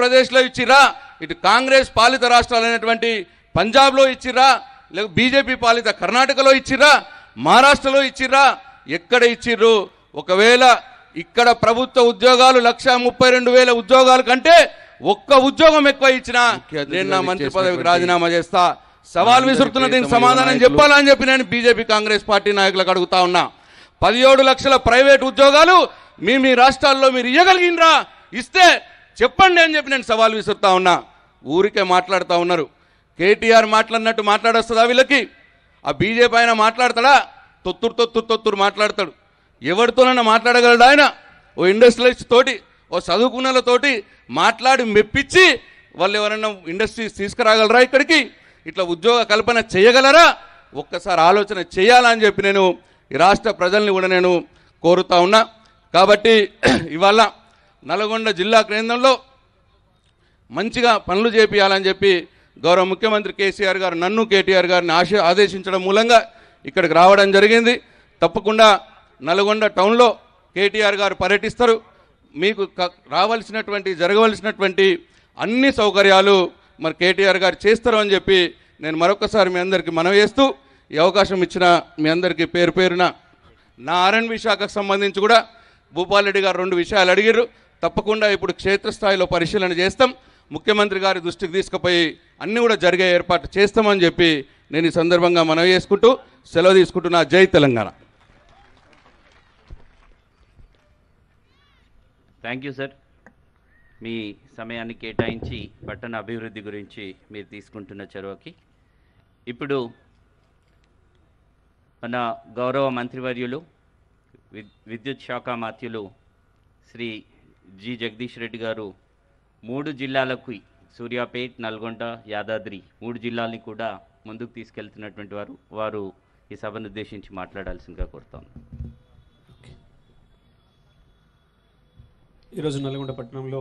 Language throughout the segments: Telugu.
ప్రదేశ్లో ఇచ్చిరా ఇటు కాంగ్రెస్ పాలిత రాష్ట్రాలైనటువంటి పంజాబ్లో ఇచ్చిరా లేక బీజేపీ పాలిత కర్ణాటకలో ఇచ్చిరా మహారాష్ట్రలో ఇచ్చిరా ఎక్కడ ఇచ్చిర్రు? ఒకవేళ ఇక్కడ ప్రభుత్వ ఉద్యోగాలు లక్ష ముప్పై రెండు వేల ఉద్యోగాల కంటే ఒక్క ఉద్యోగం ఎక్కువ ఇచ్చినా నేను నా మంత్రి పదవికి రాజీనామా చేస్తా. సవాల్ విసురుతున్న దీనికి సమాధానం చెప్పాలని చెప్పి నేను బీజేపీ కాంగ్రెస్ పార్టీ నాయకులకు అడుగుతా ఉన్నా. పదిహేడు లక్షల ప్రైవేట్ ఉద్యోగాలు మీ మీ రాష్ట్రాల్లో మీరు ఇవ్వగలిగినరా ఇస్తే చెప్పండి అని చెప్పి నేను సవాల్ విసురుతా ఉన్నా. ఊరికే మాట్లాడుతూ ఉన్నారు. కేటీఆర్ మాట్లాడినట్టు మాట్లాడొస్తుందా వీళ్ళకి? ఆ బీజేపీ ఆయన మాట్లాడతాడా? తొత్తురు తొత్తురు తొత్తురు మాట్లాడతాడు. ఎవరితోనైనా మాట్లాడగలడు ఆయన? ఓ ఇండస్ట్రియలిస్ట్ తోటి ఓ చదువుకున్నలతోటి మాట్లాడి మెప్పించి వాళ్ళు ఎవరైనా ఇండస్ట్రీస్ తీసుకురాగలరా ఇక్కడికి? ఇట్లా ఉద్యోగ కల్పన చేయగలరా? ఒక్కసారి ఆలోచన చేయాలని చెప్పి నేను ఈ రాష్ట్ర ప్రజల్ని కూడా నేను కోరుతా ఉన్నా. కాబట్టి ఇవాళ నల్గొండ జిల్లా కేంద్రంలో మంచిగా పనులు చేపియాలని చెప్పి గౌరవ ముఖ్యమంత్రి కేసీఆర్ గారు నన్ను కేటీఆర్ గారిని ఆశ ఆదేశించడం మూలంగా ఇక్కడికి రావడం జరిగింది. తప్పకుండా నల్గొండ టౌన్లో కేటీఆర్ గారు పర్యటిస్తారు. మీకు రావాల్సినటువంటి జరగవలసినటువంటి అన్ని సౌకర్యాలు మరి కేటీఆర్ గారు చేస్తారు అని చెప్పి నేను మరొకసారి మీ అందరికీ మనవి చేస్తూ ఈ అవకాశం ఇచ్చిన మీ అందరికీ పేరు పేరున నా ఆర్ఎన్వి శాఖకు సంబంధించి కూడా భూపాలరెడ్డి గారు రెండు విషయాలు అడిగారు తప్పకుండా ఇప్పుడు క్షేత్రస్థాయిలో పరిశీలన చేస్తాం. ముఖ్యమంత్రి గారి దృష్టికి తీసుకుపోయి అన్నీ కూడా జరిగే ఏర్పాటు చేస్తామని చెప్పి నేను ఈ సందర్భంగా మనవి చేసుకుంటూ సెలవు తీసుకుంటున్నా. జై తెలంగాణ. థ్యాంక్ యూ సార్ మీ సమయాన్ని కేటాయించి పట్టణ అభివృద్ధి గురించి మీరు తీసుకుంటున్న చొరవకి. ఇప్పుడు మన గౌరవ మంత్రివర్యులు విద్యుత్ శాఖ మాత్యులు శ్రీ జి జగదీష్ రెడ్డి గారు మూడు జిల్లాలకు సూర్యాపేట్ నల్గొండ యాదాద్రి మూడు జిల్లాల్ని కూడా ముందుకు తీసుకెళ్తున్నటువంటి వారు వారు ఈ సభను ఉద్దేశించి మాట్లాడాల్సిందిగా కోరుతాను. ఈరోజు నల్గొండ పట్టణంలో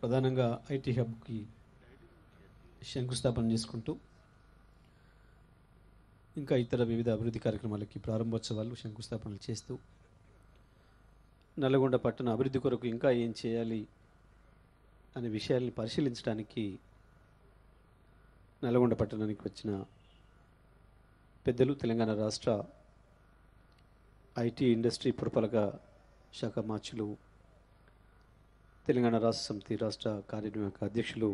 ప్రధానంగా ఐటీ హబ్కి శంకుస్థాపన చేసుకుంటూ ఇంకా ఇతర వివిధ అభివృద్ధి కార్యక్రమాలకి ప్రారంభోత్సవాలు శంకుస్థాపనలు చేస్తూ నల్గొండ పట్టణ అభివృద్ధి కొరకు ఇంకా ఏం చేయాలి అనే విషయాల్ని పరిశీలించడానికి నల్గొండ పట్టణానికి వచ్చిన పెద్దలు తెలంగాణ రాష్ట్ర ఐటీ ఇండస్ట్రీ పురపాలక శాఖ మార్చులు తెలంగాణ రాష్ట్ర సమితి రాష్ట్ర కార్యనిర్వాహక అధ్యక్షులు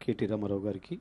కేటీ రామారావు గారికి